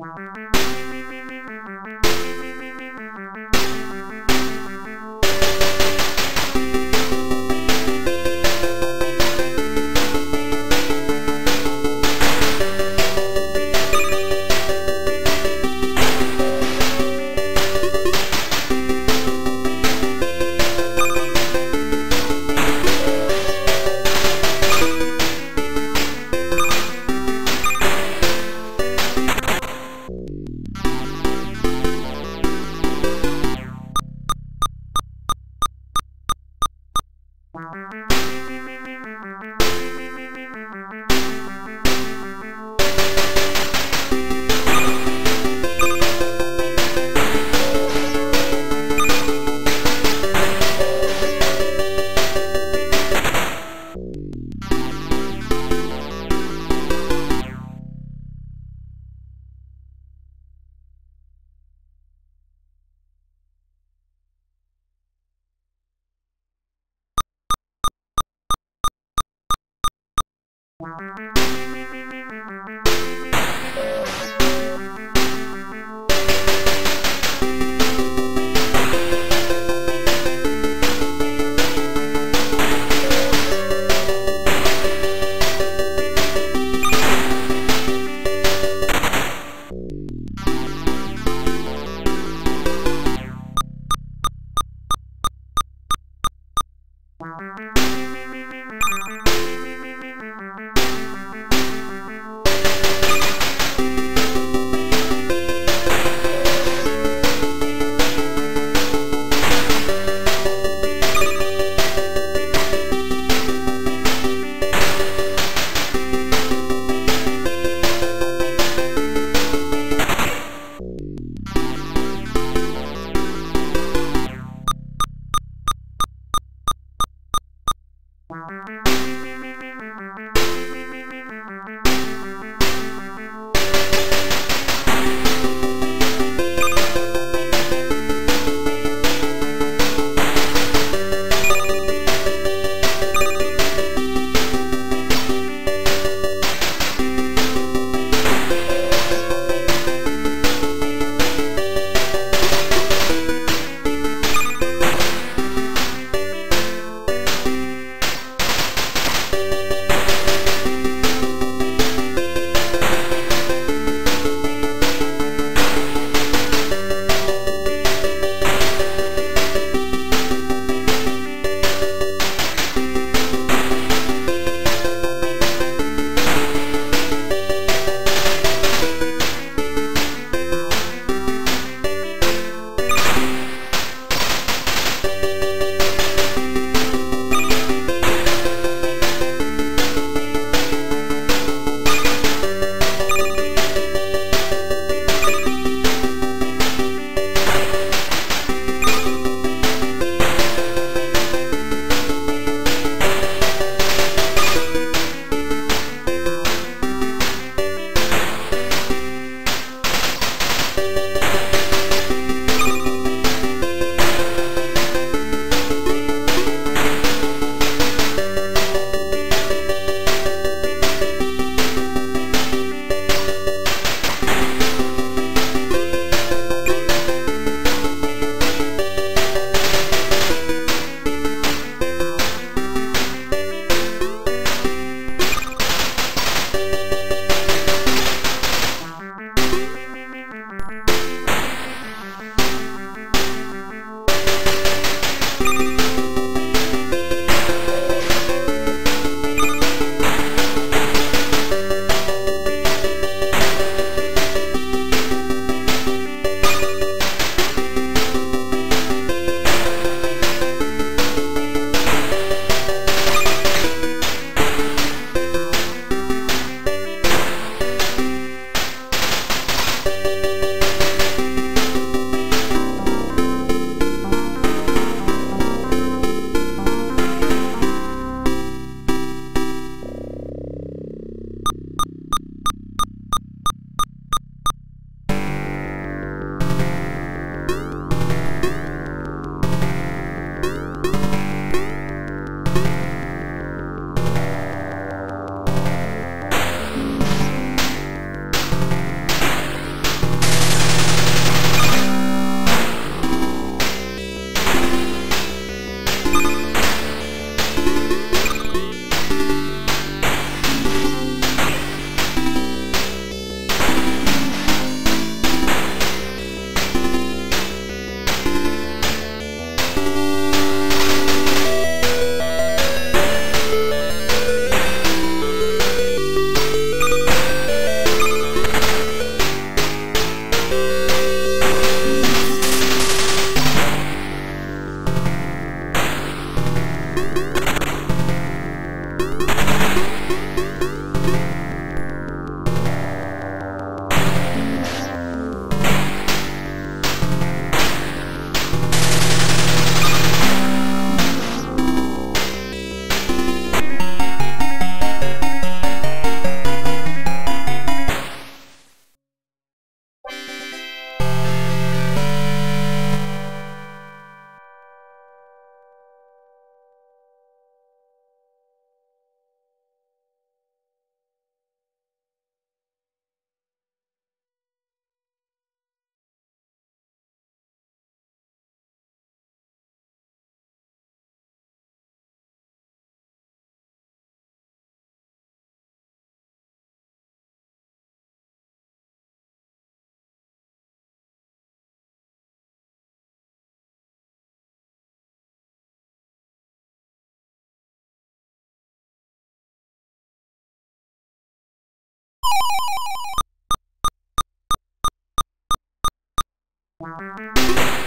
Música Bye. Música